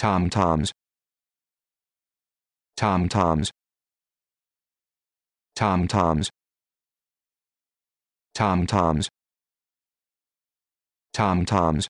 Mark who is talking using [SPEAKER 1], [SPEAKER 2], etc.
[SPEAKER 1] tom-toms tom-toms tom-toms tom-toms tom-toms